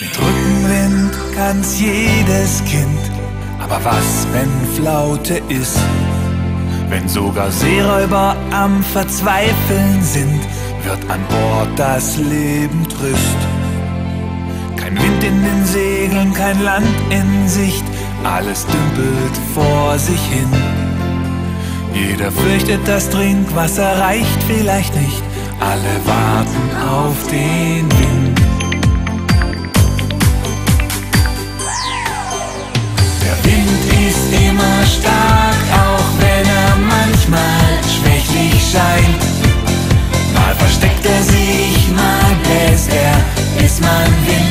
Mit Rückenwind kann's jedes Kind, aber was, wenn Flaute ist? Wenn sogar Seeräuber am Verzweifeln sind, wird an Bord das Leben trist. Kein Wind in den Segeln, kein Land in Sicht, alles dümpelt vor sich hin. Jeder fürchtet, das Trinkwasser reicht vielleicht nicht, alle warten auf den Wind. Bis man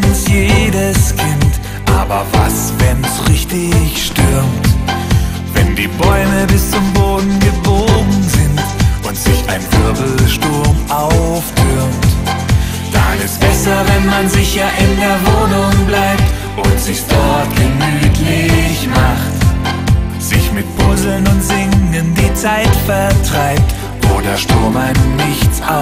kann's jedes Kind, aber was, wenn's richtig stürmt? Wenn die Bäume bis zum Boden gebogen sind und sich ein Wirbelsturm auftürmt, dann ist besser, wenn man sicher in der Wohnung bleibt und sich's dort gemütlich macht. Sich mit Puzzeln und Singen die Zeit vertreibt, wo der Sturm einem nichts ausmacht.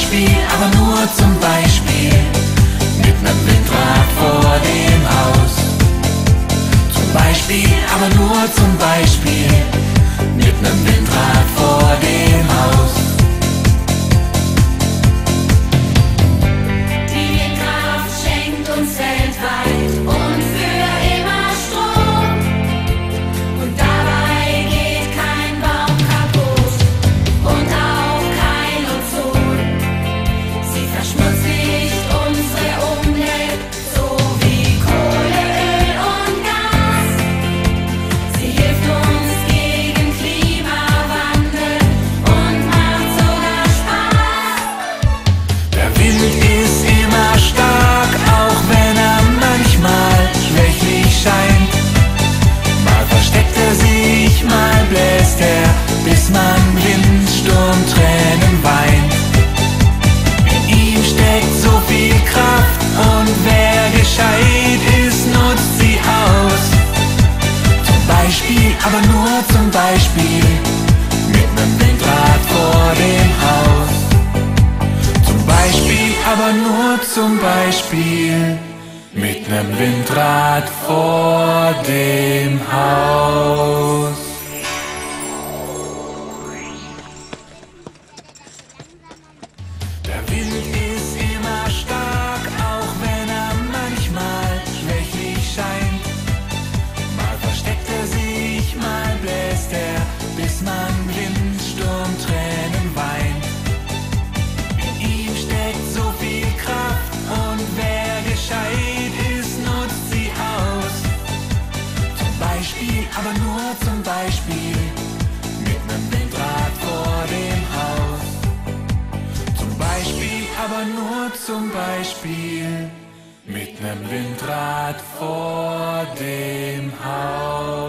Beispiel, aber nur zum Beispiel, mit nem Windrad vor dem Haus. Zum Beispiel, aber nur zum Beispiel, mit nem Windrad vor dem Haus. Aber nur zum Beispiel, mit nem Windrad vor dem Haus. Zum Beispiel, aber nur zum Beispiel mit nem Windrad vor dem Haus. Beispiel, mit nem Windrad vor dem Haus. Zum Beispiel, aber nur zum Beispiel, mit nem Windrad vor dem Haus.